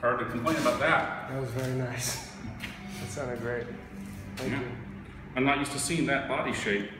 hard to complain about that. That was very nice. That sounded great. Thank yeah. you. I'm not used to seeing that body shape.